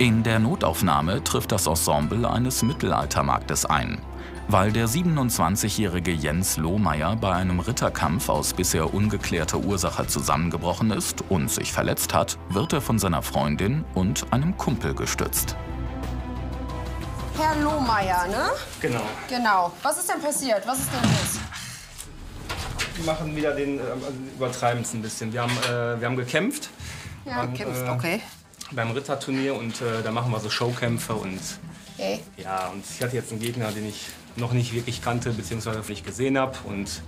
In der Notaufnahme trifft das Ensemble eines Mittelaltermarktes ein. Weil der 27-jährige Jens Lohmeier bei einem Ritterkampf aus bisher ungeklärter Ursache zusammengebrochen ist und sich verletzt hat, wird er von seiner Freundin und einem Kumpel gestützt. Herr Lohmeier, ne? Genau. Genau. Was ist denn passiert? Was ist denn los? Wir machen wieder den, äh, also übertreiben es ein bisschen. Wir haben, äh, wir haben gekämpft. Ja, Und, kämpft, äh, okay. Beim Ritterturnier und äh, da machen wir so Showkämpfe und Okay. ja, und ich hatte jetzt einen Gegner, den ich noch nicht wirklich kannte, beziehungsweise nicht gesehen habe und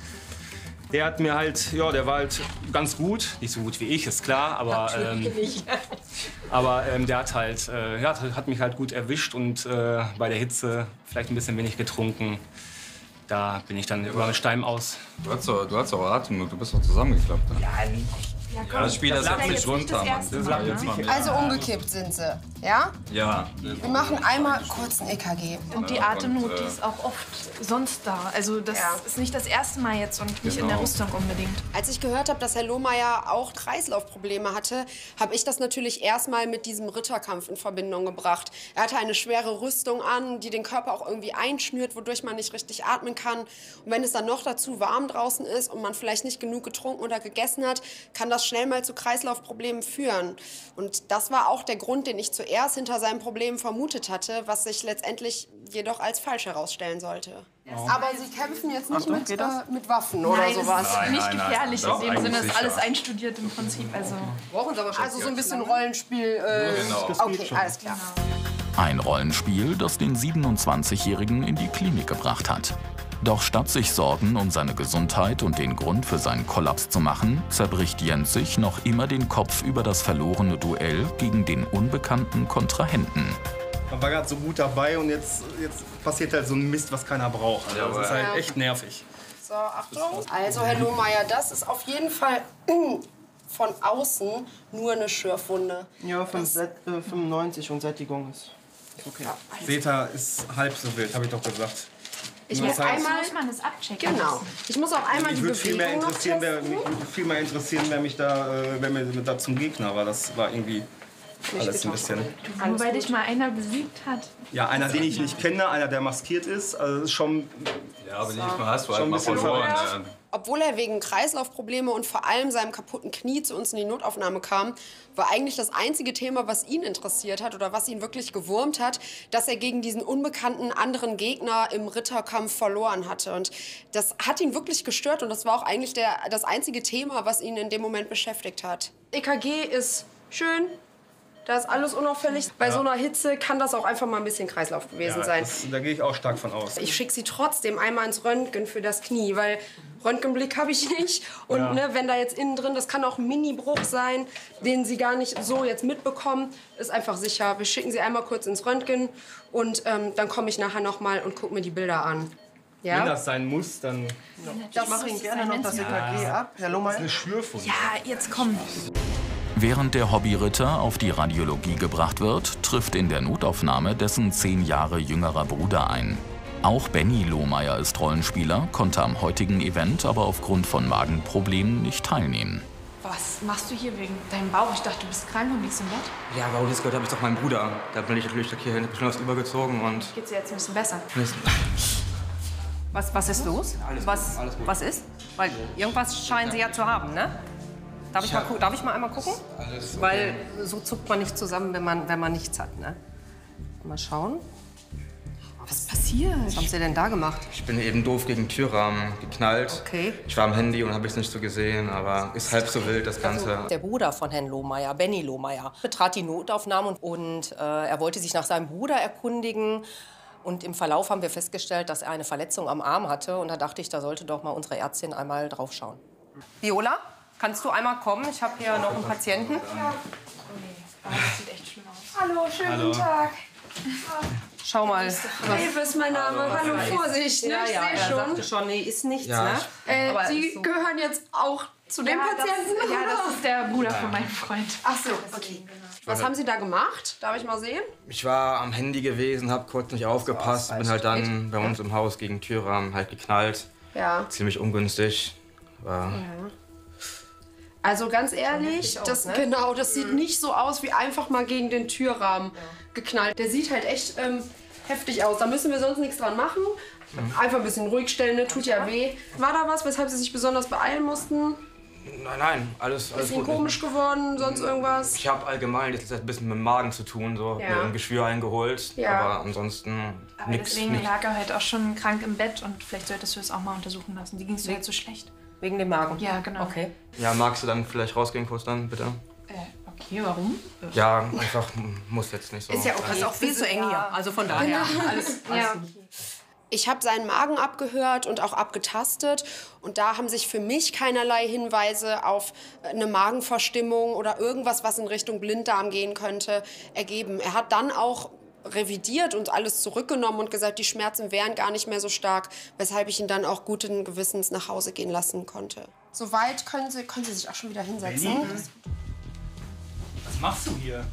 der hat mir halt, ja, der war halt ganz gut, nicht so gut wie ich, ist klar, aber ähm, aber ähm, der hat halt, äh, ja, hat mich halt gut erwischt und äh, bei der Hitze vielleicht ein bisschen wenig getrunken. Da bin ich dann über den Stein aus. Du hast doch, du hast doch Atemnot, du bist doch zusammengeklappt. Ne? Ja, das Spiel das jetzt sich runter, Mann. Das jetzt nicht. Also umgekippt sind sie, ja? Ja. Wir machen einmal kurz ein EKG. Und die Atemnot, die ist auch oft sonst da. Also das Ja. ist nicht das erste Mal jetzt und nicht in Genau. der Rüstung unbedingt. Als ich gehört habe, dass Herr Lohmeier auch Kreislaufprobleme hatte, habe ich das natürlich erstmal mit diesem Ritterkampf in Verbindung gebracht. Er hatte eine schwere Rüstung an, die den Körper auch irgendwie einschnürt, wodurch man nicht richtig atmen kann. Und wenn es dann noch dazu warm draußen ist und man vielleicht nicht genug getrunken oder gegessen hat, kann das schnell mal zu Kreislaufproblemen führen. Und das war auch der Grund, den ich zuerst hinter seinen Problemen vermutet hatte, was sich letztendlich jedoch als falsch herausstellen sollte. Aber Sie kämpfen jetzt nicht mit, äh, mit Waffen oder Nein, sowas. das ist nicht nein, nein. gefährlich Doch, in dem Sinne. ist alles einstudiert im Prinzip. Also Brauchen Sie aber schon. Also so ein bisschen Rollenspiel. Äh, Genau. Okay, alles klar. Ein Rollenspiel, das den 27-Jährigen in die Klinik gebracht hat. Doch statt sich Sorgen um seine Gesundheit und den Grund für seinen Kollaps zu machen, zerbricht Jens sich noch immer den Kopf über das verlorene Duell gegen den unbekannten Kontrahenten. Man war gerade so gut dabei und jetzt, jetzt passiert halt so ein Mist, was keiner braucht. Also das ist halt Ja. echt nervig. So, Achtung. Also, Herr Lohmeier, das ist auf jeden Fall von außen nur eine Schürfwunde. Ja, 5, äh, 95 und Sättigung ist, ist okay. Seta ist halb so wild, habe ich doch gesagt. Ich muss heißt- einmal. muss man das abchecken. Genau. Ich muss auch einmal Mich die würde viel mehr Bewegung noch interessieren, wer, mich würde viel mehr interessieren, wer mich da, äh, wer mir da zum Gegner war. Das war irgendwie alles ein bisschen. Wobei dich mal einer besiegt hat. Ja, einer, den ich nicht kenne, einer, der maskiert ist. Also das ist schon. Ja, aber nicht mal hast du halt mal verloren. Ja. Obwohl er wegen Kreislaufprobleme und vor allem seinem kaputten Knie zu uns in die Notaufnahme kam, war eigentlich das einzige Thema, was ihn interessiert hat oder was ihn wirklich gewurmt hat, dass er gegen diesen unbekannten anderen Gegner im Ritterkampf verloren hatte. Und das hat ihn wirklich gestört und das war auch eigentlich der, das einzige Thema, was ihn in dem Moment beschäftigt hat. EKG ist schön. Da ist alles unauffällig. Bei so einer Hitze kann das auch einfach mal ein bisschen Kreislauf gewesen Ja, sein. das, da gehe ich auch stark von aus. Ich schicke sie trotzdem einmal ins Röntgen für das Knie, weil Röntgenblick habe ich nicht. Und ne, wenn da jetzt innen drin, das kann auch ein Mini-Bruch sein, den sie gar nicht so jetzt mitbekommen, ist einfach sicher. Wir schicken sie einmal kurz ins Röntgen und ähm, dann komme ich nachher noch mal und gucke mir die Bilder an. Wenn Ja? das sein muss, dann Das Ich mache Ihnen ist gerne noch das EKG ab. Herr Lohmeier? eine Schürfwunde. Ja, jetzt komm. Während der Hobbyritter auf die Radiologie gebracht wird, trifft in der Notaufnahme dessen zehn Jahre jüngerer Bruder ein. Auch Benny Lohmeier ist Rollenspieler, konnte am heutigen Event aber aufgrund von Magenproblemen nicht teilnehmen. Was machst du hier wegen deinem Bauch? Ich dachte, du bist krank und liegst im Bett. Ja, aber das gehört habe ich doch meinen Bruder. Da bin ich natürlich hier schnell was übergezogen und. Geht's dir jetzt ein bisschen besser? Was, was ist los? Alles was, gut, alles gut. was ist? Weil irgendwas scheinen Sie ja zu haben, ne? Darf ich, mal, gu- darf ich mal einmal gucken? Alles okay. Weil so zuckt man nicht zusammen, wenn man, wenn man nichts hat, ne? Mal schauen. Was passiert? Was haben Sie denn da gemacht? Ich bin eben doof gegen den Türrahmen geknallt. Okay. Ich war am Handy und habe es nicht so gesehen, aber ist halb so wild das Ganze. Der Bruder von Herrn Lohmeier, Benny Lohmeier, betrat die Notaufnahme und, und äh, er wollte sich nach seinem Bruder erkundigen. Und im Verlauf haben wir festgestellt, dass er eine Verletzung am Arm hatte. Und da dachte ich, da sollte doch mal unsere Ärztin einmal drauf schauen. Viola, kannst du einmal kommen? Ich habe hier noch einen Patienten. Das sieht echt schlimm aus. Hallo, schönen guten Tag. Schau mal. Eve ist mein Name. Hallo, Vorsicht. Ne? Ja, ich ja, sehe er schon. sagte schon, nee, ist nichts, Ja, ne? Äh, Sie so- gehören jetzt auch zu dem Ja, das, Patienten? ja, das ist der Bruder von meinem Freund. Ach so, okay. Was haben Sie da gemacht? Darf ich mal sehen? Ich war am Handy gewesen, habe kurz nicht aufgepasst, bin halt dann bei uns im Haus gegen den Türrahmen halt geknallt. Ja. Ziemlich ungünstig. Aber Also ganz ehrlich, aus, das, ne? genau, das sieht nicht so aus wie einfach mal gegen den Türrahmen geknallt. Der sieht halt echt ähm, heftig aus. Da müssen wir sonst nichts dran machen. Einfach ein bisschen ruhig stellen, ne? tut ja weh. War da was, weshalb Sie sich besonders beeilen mussten? Nein, nein, alles, alles Bisschen gut. komisch geworden, sonst irgendwas? Ich habe allgemein jetzt ein bisschen mit dem Magen zu tun, so Ja. mir ein Geschwür eingeholt. Ja. Aber ansonsten Aber nichts. deswegen Nicht. lag er heute auch schon krank im Bett und vielleicht solltest du es auch mal untersuchen lassen. Die ging es dir jetzt so schlecht. Wegen dem Magen? Ja, genau. Okay. Ja, magst du dann vielleicht rausgehen kurz dann, bitte? Äh, okay, warum? Ja, einfach muss jetzt nicht so. Ist ja okay. Das ist auch viel zu eng hier. Also von daher. Alles, alles Ja. Ich habe seinen Magen abgehört und auch abgetastet und da haben sich für mich keinerlei Hinweise auf eine Magenverstimmung oder irgendwas, was in Richtung Blinddarm gehen könnte, ergeben. Er hat dann auch revidiert und alles zurückgenommen und gesagt, die Schmerzen wären gar nicht mehr so stark, weshalb ich ihn dann auch guten Gewissens nach Hause gehen lassen konnte. Soweit können Sie, können Sie sich auch schon wieder hinsetzen. Was machst du hier?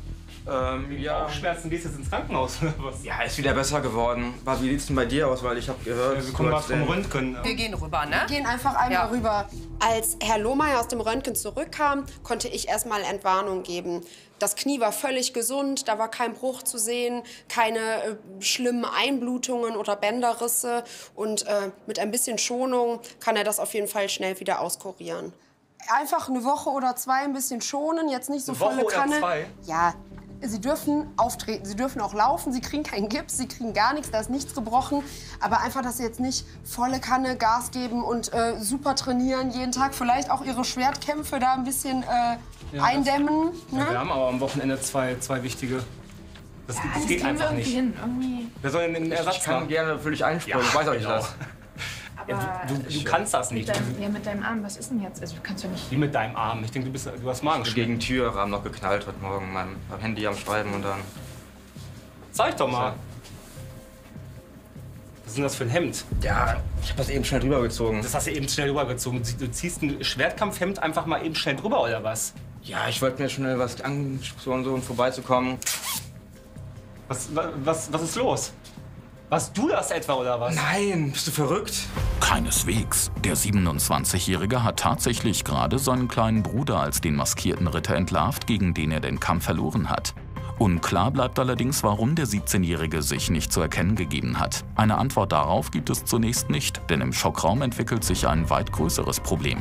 Ähm, ja. Bauchschmerzen, gehst jetzt ins Krankenhaus oder was? ja, ist wieder besser geworden. Was, wie sieht's denn bei dir aus? Weil ich habe gehört, Wir du kommen gerade vom Röntgen. Wir gehen rüber, ne? gehen einfach einmal Ja. rüber. Als Herr Lohmeier aus dem Röntgen zurückkam, konnte ich erstmal Entwarnung geben. Das Knie war völlig gesund, da war kein Bruch zu sehen, keine äh, schlimmen Einblutungen oder Bänderrisse. Und äh, mit ein bisschen Schonung kann er das auf jeden Fall schnell wieder auskurieren. Einfach eine Woche oder zwei ein bisschen schonen, jetzt nicht so Eine Woche volle oder Kanne. zwei? Ja, Sie dürfen auftreten, Sie dürfen auch laufen, Sie kriegen keinen Gips, Sie kriegen gar nichts, da ist nichts gebrochen. Aber einfach, dass Sie jetzt nicht volle Kanne Gas geben und äh, super trainieren jeden Tag. Vielleicht auch Ihre Schwertkämpfe da ein bisschen äh, eindämmen. Ja, wir Ne? haben aber am Wochenende zwei, zwei wichtige. Das, das Das geht einfach nicht. hin. Irgendwie. Wir sollen einen Ersatz Ich kann machen. gerne für dich einspringen, ich weiß euch genau. das. Aber Du, du kannst das mit, nicht. deinem, ja, mit deinem Arm, was ist denn jetzt? Also, du kannst ja nicht. Wie mit deinem Arm. Ich denke, du, bist, du hast Magenschmerzen. Gegen Türrahmen noch geknallt heute Morgen, mein, mein Handy am Schreiben und dann. Zeig doch mal. Was ist denn das für ein Hemd? Ja, ich habe das eben schnell drüber gezogen. Das hast du eben schnell rübergezogen. Du ziehst ein Schwertkampfhemd einfach mal eben schnell drüber, oder was? Ja, ich wollte mir schnell was anschauen, so um vorbeizukommen. Was, was, was ist los? Warst du das etwa, oder was? Nein, bist du verrückt? Keineswegs. Der 27-Jährige hat tatsächlich gerade seinen kleinen Bruder als den maskierten Ritter entlarvt, gegen den er den Kampf verloren hat. Unklar bleibt allerdings, warum der 17-Jährige sich nicht zu erkennen gegeben hat. Eine Antwort darauf gibt es zunächst nicht, denn im Schockraum entwickelt sich ein weit größeres Problem.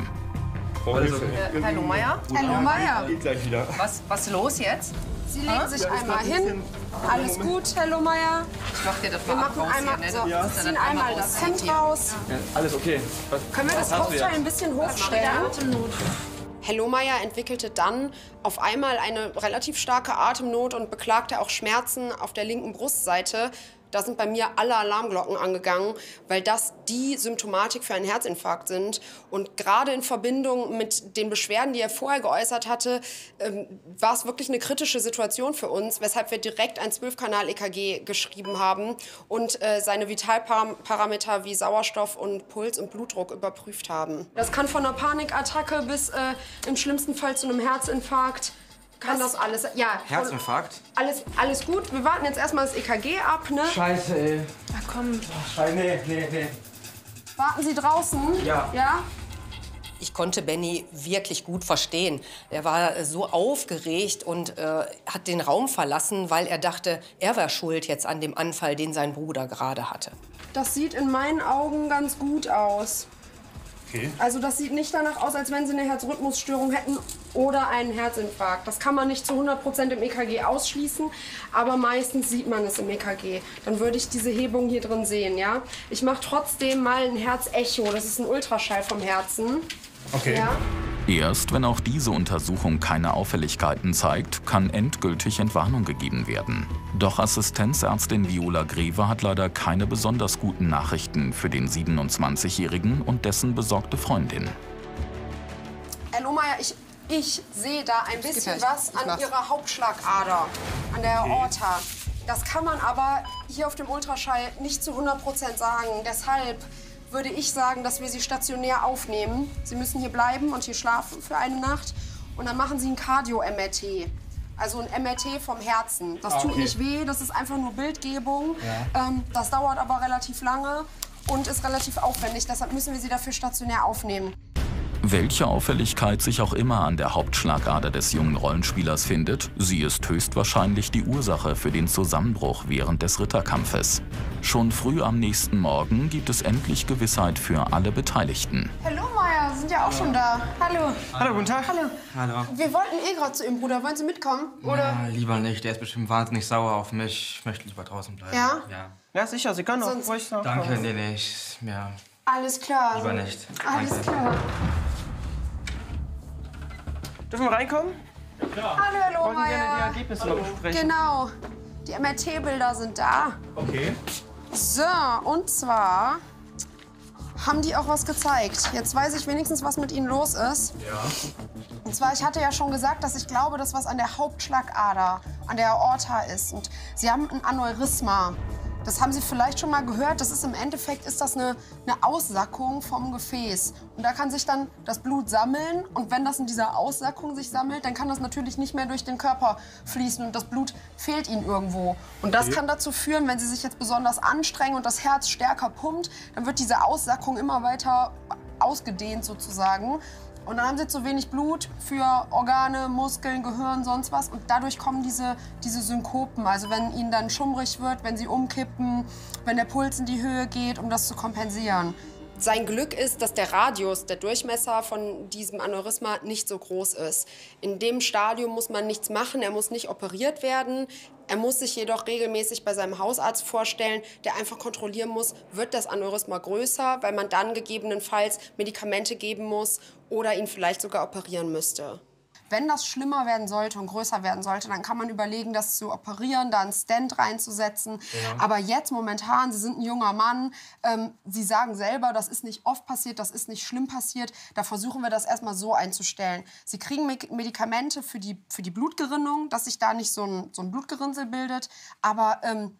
Also, Äh, Herr Lohmeier, Herr Lohmeier, gleich wieder. was, was ist los jetzt? Sie legen sich einmal hin. Alles gut, Herr Lohmeier. Ich mach dir das Wir mal ab machen raus einmal, hier, ne? so, ja ziehen einmal das Hemd raus. alles okay. Was, Können wir das Kopfteil ein bisschen hochstellen? Herr Lohmeier entwickelte dann auf einmal eine relativ starke Atemnot und beklagte auch Schmerzen auf der linken Brustseite. Da sind bei mir alle Alarmglocken angegangen, weil das die Symptomatik für einen Herzinfarkt sind. Und gerade in Verbindung mit den Beschwerden, die er vorher geäußert hatte, ähm, war es wirklich eine kritische Situation für uns, weshalb wir direkt ein 12-Kanal-EKG geschrieben haben und äh, seine Vitalparameter wie Sauerstoff und Puls und Blutdruck überprüft haben. Das kann von einer Panikattacke bis äh, im schlimmsten Fall zu einem Herzinfarkt kann das alles. Ja, Herzinfarkt? alles, alles gut. Wir warten jetzt erstmal das EKG ab, ne? Scheiße, ey. Na komm, Scheiße, nee, nee, nee. Warten Sie draußen. Ja. Ja? Ich konnte Benny wirklich gut verstehen. Er war so aufgeregt und äh, hat den Raum verlassen, weil er dachte, er war schuld jetzt an dem Anfall, den sein Bruder gerade hatte. Das sieht in meinen Augen ganz gut aus. Okay. Also das sieht nicht danach aus, als wenn Sie eine Herzrhythmusstörung hätten oder einen Herzinfarkt. Das kann man nicht zu 100% im EKG ausschließen, aber meistens sieht man es im EKG. Dann würde ich diese Hebung hier drin sehen, ja? Ich mache trotzdem mal ein Herzecho. Das ist ein Ultraschall vom Herzen. Okay. Ja? Erst wenn auch diese Untersuchung keine Auffälligkeiten zeigt, kann endgültig Entwarnung gegeben werden. Doch Assistenzärztin Viola Greve hat leider keine besonders guten Nachrichten für den 27-Jährigen und dessen besorgte Freundin. Herr Lohmeier, ich, ich sehe da ein bisschen was an. Ihrer Hauptschlagader, an der Aorta. Das kann man aber hier auf dem Ultraschall nicht zu 100% sagen. Deshalb würde ich sagen, dass wir Sie stationär aufnehmen. Sie müssen hier bleiben und hier schlafen für eine Nacht. Und dann machen Sie ein Cardio-MRT. Also ein MRT vom Herzen. Das tut okay. nicht weh, das ist einfach nur Bildgebung. Ähm, das dauert aber relativ lange und ist relativ aufwendig. Deshalb müssen wir Sie dafür stationär aufnehmen. Welche Auffälligkeit sich auch immer an der Hauptschlagader des jungen Rollenspielers findet, sie ist höchstwahrscheinlich die Ursache für den Zusammenbruch während des Ritterkampfes. Schon früh am nächsten Morgen gibt es endlich Gewissheit für alle Beteiligten. Lohmeier, Sie sind ja auch schon da. Hallo. Hallo, guten Tag. Hallo. Hallo. Wir wollten eh gerade zu Ihrem Bruder. Wollen Sie mitkommen? Oder? Ja, lieber nicht, der ist bestimmt wahnsinnig sauer auf mich. Ich möchte lieber draußen bleiben. Ja? Ja. Ja, sicher, Sie können auch Sonst- ruhig sagen. Danke, nee, nee, ich, ja, Alles klar. lieber nicht. Alles Danke. klar. Dürfen wir reinkommen? Hallo, Herr Wollten gerne die Lohmeier. Ergebnisse noch besprechen. Genau. Die MRT-Bilder sind da. Okay. So, und zwar haben die auch was gezeigt. Jetzt weiß ich wenigstens, was mit ihnen los ist. Ja. Und zwar, ich hatte ja schon gesagt, dass ich glaube, dass was an der Hauptschlagader, an der Aorta ist. Und sie haben ein Aneurysma. Das haben Sie vielleicht schon mal gehört. Das ist im Endeffekt ist das eine, eine Aussackung vom Gefäß. Und da kann sich dann das Blut sammeln. Und wenn das in dieser Aussackung sich sammelt, dann kann das natürlich nicht mehr durch den Körper fließen. Und das Blut fehlt Ihnen irgendwo. Und das kann dazu führen, wenn Sie sich jetzt besonders anstrengen und das Herz stärker pumpt, dann wird diese Aussackung immer weiter ausgedehnt sozusagen. Und dann haben sie zu wenig Blut für Organe, Muskeln, Gehirn, sonst was. Und dadurch kommen diese, diese Synkopen. Also wenn ihnen dann schummrig wird, wenn sie umkippen, wenn der Puls in die Höhe geht, um das zu kompensieren. Sein Glück ist, dass der Radius, der Durchmesser von diesem Aneurysma nicht so groß ist. In dem Stadium muss man nichts machen, er muss nicht operiert werden. Er muss sich jedoch regelmäßig bei seinem Hausarzt vorstellen, der einfach kontrollieren muss, wird das Aneurysma größer, weil man dann gegebenenfalls Medikamente geben muss oder ihn vielleicht sogar operieren müsste. Wenn das schlimmer werden sollte und größer werden sollte, dann kann man überlegen, das zu operieren, da einen Stent reinzusetzen. Aber jetzt momentan, Sie sind ein junger Mann, ähm, Sie sagen selber, das ist nicht oft passiert, das ist nicht schlimm passiert. Da versuchen wir das erstmal so einzustellen. Sie kriegen Me Medikamente für die, für die Blutgerinnung, dass sich da nicht so ein, so ein Blutgerinnsel bildet. Aber ähm,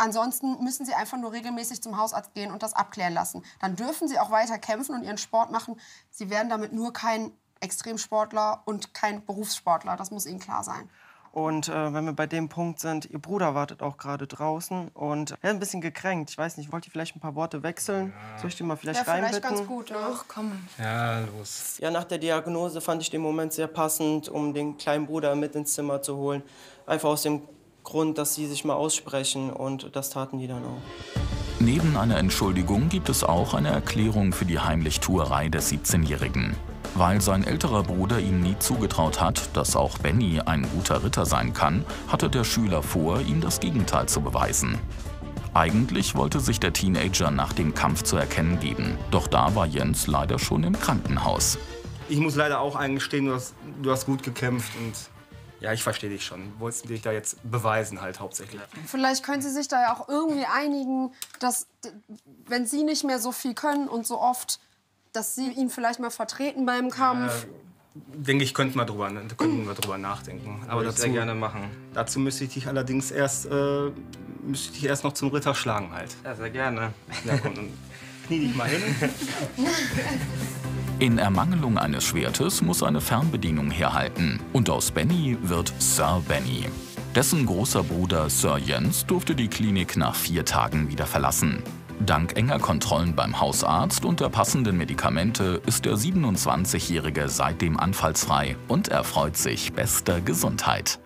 Ansonsten müssen Sie einfach nur regelmäßig zum Hausarzt gehen und das abklären lassen. Dann dürfen Sie auch weiter kämpfen und Ihren Sport machen. Sie werden damit nur kein Extremsportler und kein Berufssportler. Das muss Ihnen klar sein. Und äh, wenn wir bei dem Punkt sind, Ihr Bruder wartet auch gerade draußen und er ist ein bisschen gekränkt. Ich weiß nicht, wollt ihr vielleicht ein paar Worte wechseln? Soll ich den mal vielleicht vielleicht reinbitten? ganz gut, ne? Ach komm. Ja, los. Ja, nach der Diagnose fand ich den Moment sehr passend, um den kleinen Bruder mit ins Zimmer zu holen. Einfach aus dem Grund, dass sie sich mal aussprechen und das taten die dann auch. Neben einer Entschuldigung gibt es auch eine Erklärung für die Heimlichtuerei des 17-Jährigen. Weil sein älterer Bruder ihm nie zugetraut hat, dass auch Benny ein guter Ritter sein kann, hatte der Schüler vor, ihm das Gegenteil zu beweisen. Eigentlich wollte sich der Teenager nach dem Kampf zu erkennen geben, doch da war Jens leider schon im Krankenhaus. Ich muss leider auch eingestehen, du hast, du hast gut gekämpft und ja, ich verstehe dich schon. Du wolltest dich da jetzt beweisen halt hauptsächlich. Vielleicht können Sie sich da ja auch irgendwie einigen, dass, wenn Sie nicht mehr so viel können und so oft, dass Sie ihn vielleicht mal vertreten beim Kampf. Denke ich, könnten wir drüber, ne, könnten wir drüber nachdenken. Aber Würde ich dazu, sehr gerne machen. dazu müsste ich dich allerdings erst, äh, müsste ich dich erst noch zum Ritter schlagen halt. Ja, sehr gerne. Ja, komm, dann knie dich mal hin. In Ermangelung eines Schwertes muss eine Fernbedienung herhalten und aus Benny wird Sir Benny. Dessen großer Bruder Sir Jens durfte die Klinik nach vier Tagen wieder verlassen. Dank enger Kontrollen beim Hausarzt und der passenden Medikamente ist der 27-Jährige seitdem anfallsfrei und erfreut sich bester Gesundheit.